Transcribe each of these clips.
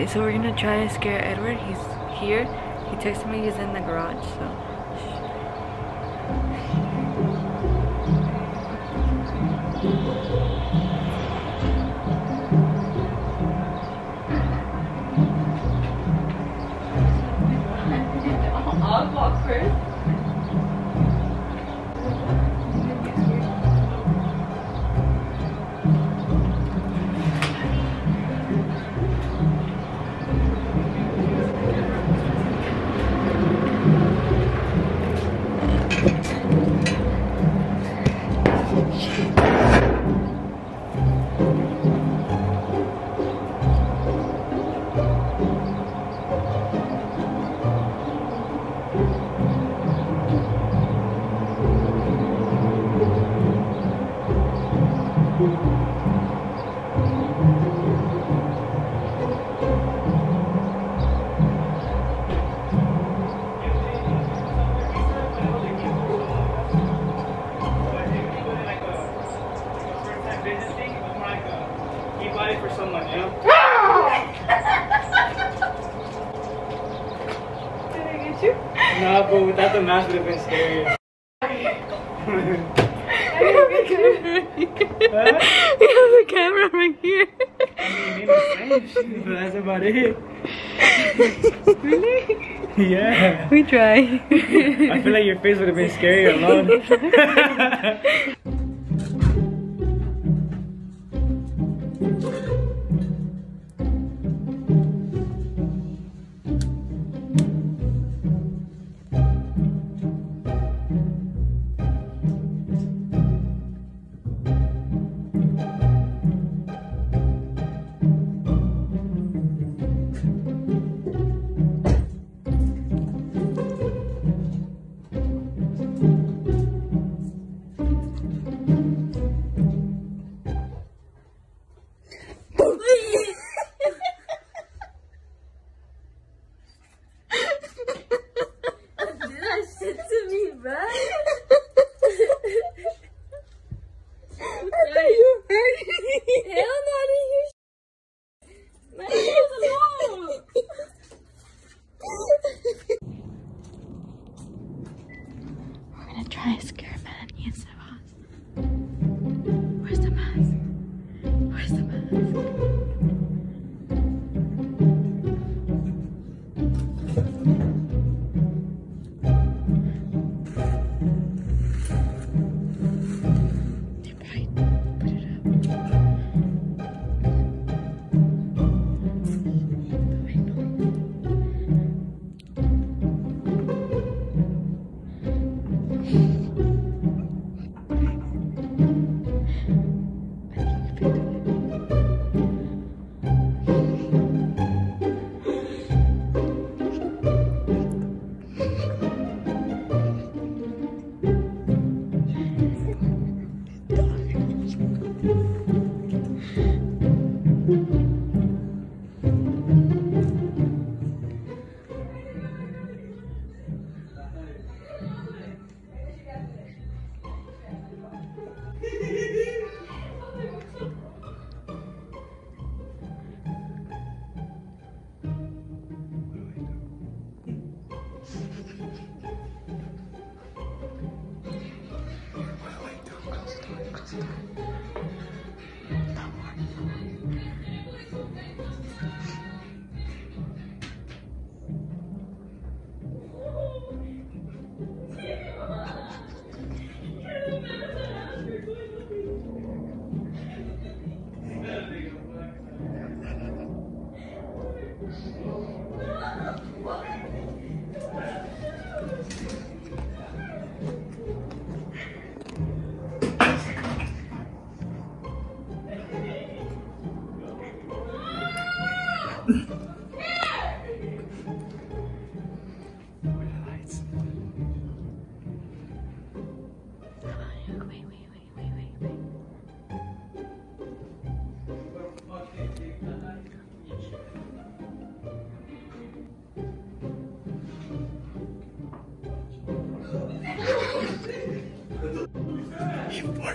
Alright, so we're gonna try to scare Edward. He's here. He texted me he's in the garage, so. No, but without the mask would have been scary. We have a camera right here. but that's about it. really? Yeah. We try. I feel like your face would have been scary alone. Wait,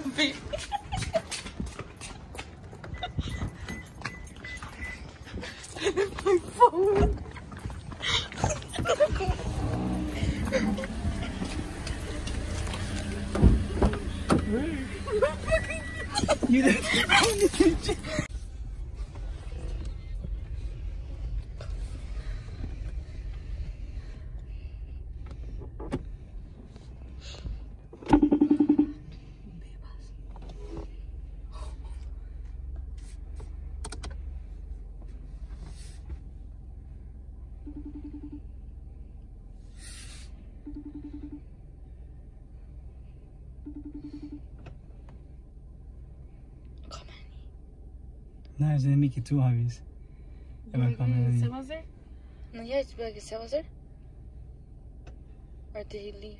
baby. my phone. you didn't. Mm, no, it's gonna make it too obvious. If I come in and- there? No, yeah, it's like, was there? Or did he leave?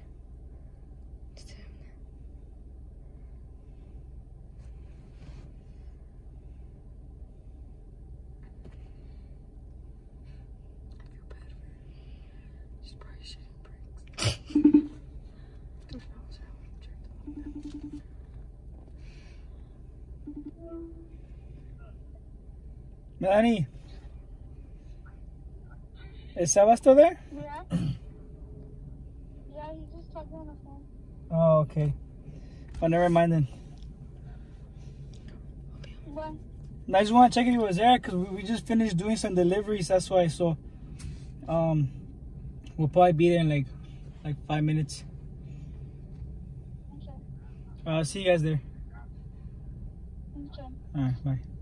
Melanie. Is Seba still there? Yeah. yeah, he's just talking on the phone. Oh, okay. Oh, never mind then. What? I just want to check if he was there because we, we just finished doing some deliveries. That's why. So, um, we'll probably be there in like, like five minutes. Okay. I'll see you guys there. Okay. All right, bye.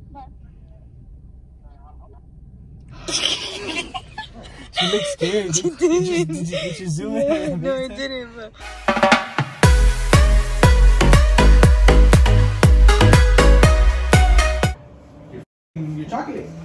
You look scared. You did. Did you, did you, did you zoom yeah, in? No, I didn't. But... You're talking.